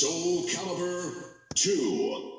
Soul Calibur 2.